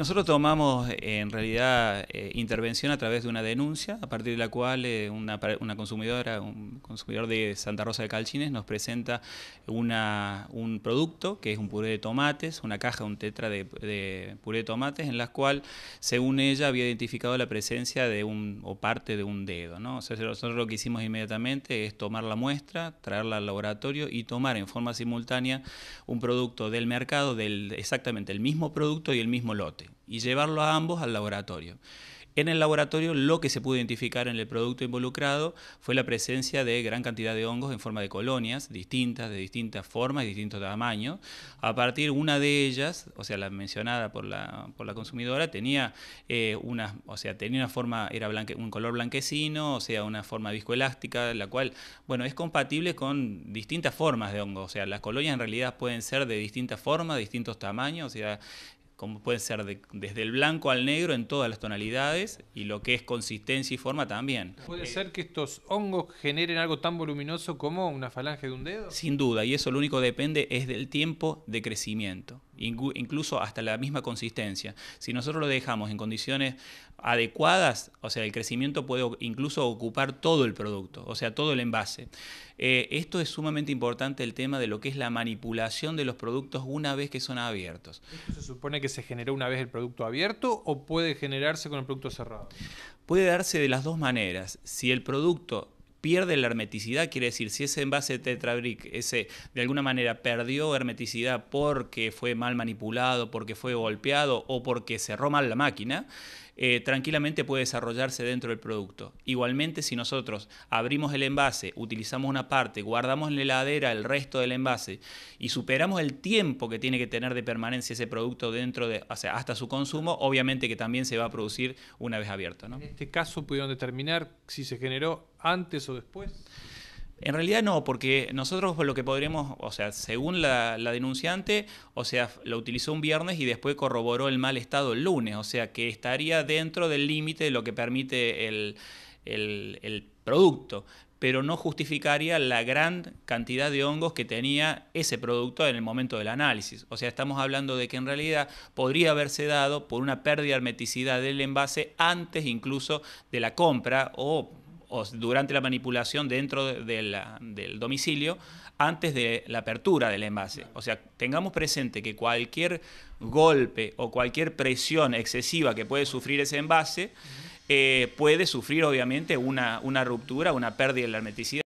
Nosotros tomamos en realidad eh, intervención a través de una denuncia, a partir de la cual eh, una, consumidora, un consumidor de Santa Rosa de Calchines nos presenta una, un producto que es un puré de tomates, una caja, un tetra de, puré de tomates, en la cual, según ella, había identificado la presencia de un o parte de un dedo. ¿no? O sea, nosotros lo que hicimos inmediatamente es tomar la muestra, traerla al laboratorio y tomar en forma simultánea un producto del mercado, del, exactamente el mismo producto y el mismo lote y llevarlo a ambos al laboratorio. En el laboratorio lo que se pudo identificar en el producto involucrado fue la presencia de gran cantidad de hongos en forma de colonias distintas, de distintas formas y distintos tamaños. A partir una de ellas, o sea, la mencionada por la, por la consumidora, tenía, eh, una, o sea, tenía una forma, era blanque, un color blanquecino, o sea, una forma viscoelástica, la cual, bueno, es compatible con distintas formas de hongo. O sea, las colonias en realidad pueden ser de distintas formas, distintos tamaños, o sea, como puede ser desde el blanco al negro en todas las tonalidades y lo que es consistencia y forma también. ¿Puede ser que estos hongos generen algo tan voluminoso como una falange de un dedo? Sin duda, y eso lo único que depende es del tiempo de crecimiento incluso hasta la misma consistencia. Si nosotros lo dejamos en condiciones adecuadas, o sea, el crecimiento puede incluso ocupar todo el producto, o sea, todo el envase. Eh, esto es sumamente importante el tema de lo que es la manipulación de los productos una vez que son abiertos. ¿Esto se supone que se generó una vez el producto abierto o puede generarse con el producto cerrado? Puede darse de las dos maneras. Si el producto pierde la hermeticidad, quiere decir, si ese envase Tetrabric ese, de alguna manera perdió hermeticidad porque fue mal manipulado, porque fue golpeado o porque cerró mal la máquina, eh, tranquilamente puede desarrollarse dentro del producto. Igualmente, si nosotros abrimos el envase, utilizamos una parte, guardamos en la heladera el resto del envase y superamos el tiempo que tiene que tener de permanencia ese producto dentro de, hasta su consumo, obviamente que también se va a producir una vez abierto. En este caso pudieron determinar si se generó antes o después. En realidad no, porque nosotros lo que podríamos, o sea, según la, denunciante, o sea, lo utilizó un viernes y después corroboró el mal estado el lunes, o sea, que estaría dentro del límite de lo que permite el, el producto, pero no justificaría la gran cantidad de hongos que tenía ese producto en el momento del análisis. O sea, estamos hablando de que en realidad podría haberse dado por una pérdida de hermeticidad del envase antes incluso de la compra o o durante la manipulación dentro del domicilio antes de la apertura del envase. O sea, tengamos presente que cualquier golpe o cualquier presión excesiva que puede sufrir ese envase eh, puede sufrir obviamente una, una ruptura, una pérdida de la hermeticidad.